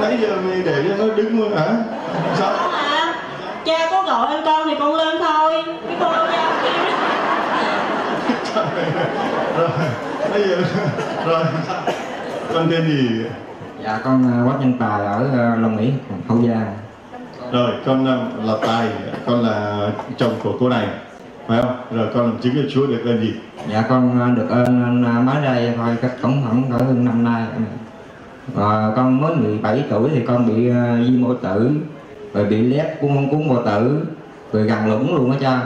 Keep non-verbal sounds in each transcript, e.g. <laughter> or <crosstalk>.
đây để cho nó đứng mà hả? Sao? À cha có gọi anh con thì con lên thôi. Cái con đâu kêu rồi bây giờ rồi con tên gì? Dạ con à, Quách Nhân Tài ở à, Long Mỹ, Hậu Giang. rồi con à, là tài con là chồng của cô này phải không? Rồi con làm chứng cho chúa được ơn gì? Dạ con được ơn mới đây thôi, cách tổng cộng cỡ hơn năm nay. Rồi con mới 17 tuổi thì con bị à, viêm mổ tử, rồi bị lép cuốn cuốn bao tử, rồi gần lũng luôn á cha.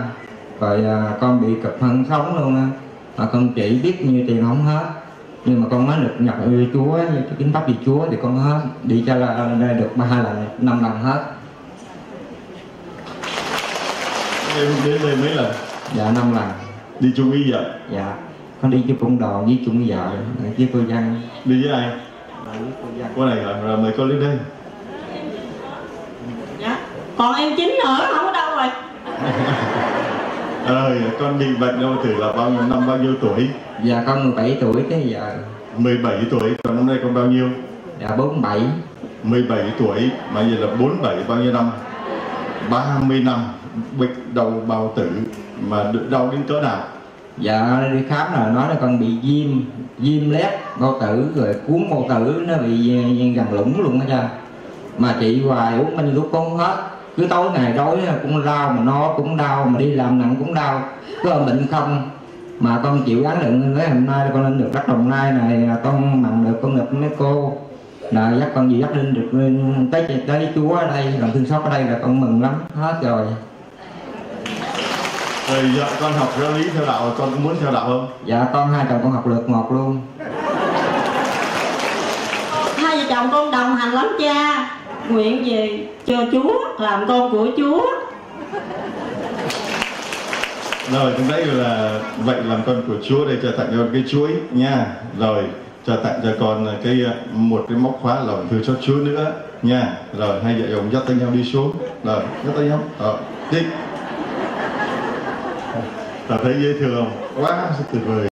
Rồi à, con bị cực thân sống luôn á. Mà con chỉ biết như tiền không hết. Nhưng mà con mới được nhập ư Chúa, kính bắp gì Chúa thì con hết. Đi cho là được ba lần, năm lần hết. em đến đây mấy lần Dạ năm lần. đi chung với vợ dạ con đi với công đoàn với chung với vợ với cô văn đi với ai cô cô này hả? rồi mời con lên đây. Dạ. Còn em chín nữa không có đâu rồi. <laughs> Rồi con bị bệnh đâu thử là bao nhiêu năm bao nhiêu tuổi? Dạ con 17 tuổi cái giờ. 17 tuổi còn năm nay con bao nhiêu? Dạ 47 17 tuổi mà giờ là 47 bao nhiêu năm? 30 năm bệnh đầu bào tử mà đau đến cỡ nào dạ đi khám là nói là con bị viêm viêm lép bao tử, rồi cuốn bao tử, nó bị ờ, gần lũng luôn á cha. Mà chị hoài uống minh thuốc con hết. Cứ tối ngày đói cũng đau, mà no cũng đau, mà đi làm nặng cũng đau. Cứ ôm bệnh không. Mà con chịu gắng đựng tới hôm nay con lên được đất đồng nai này con mặn được, con gặp mấy cô. Là dắt con gì dắt lên được tới tới chúa ở đây làm thương xót ở đây là con mừng lắm. Hết rồi rồi vợ con học giáo lý theo đạo con có muốn theo đạo không? Dạ con hai chồng con học lượt một luôn. Hai vợ chồng con đồng hành lắm cha. Nguyện về cho chúa làm con của chúa. Rồi con thấy là vậy làm con của chúa đây cho tặng cho con cái chuỗi nha. Rồi cho tặng cho con cái một cái móc khóa lòng thương cho chúa nữa nha. Rồi hai vợ chồng dắt tay nhau đi xuống. Rồi dắt tay nhau. Ờ đi t'as failli être là. Ouais.